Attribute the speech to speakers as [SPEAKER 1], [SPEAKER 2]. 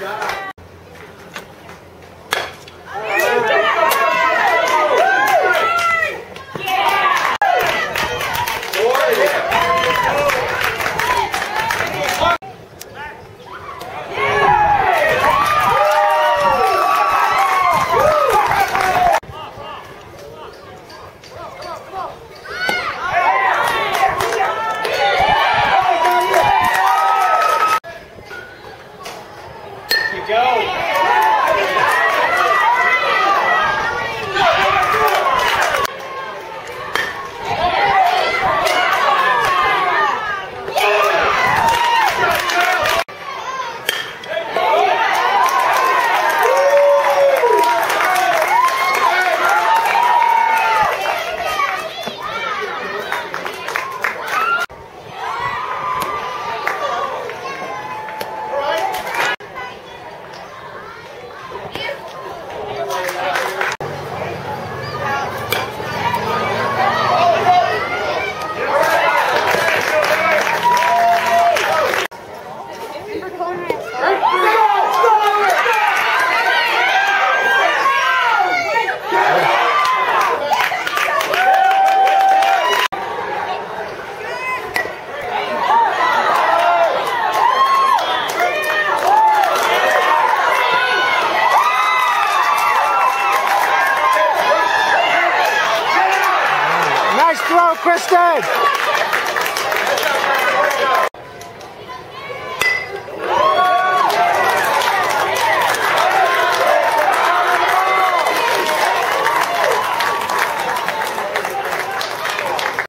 [SPEAKER 1] job. Kristen!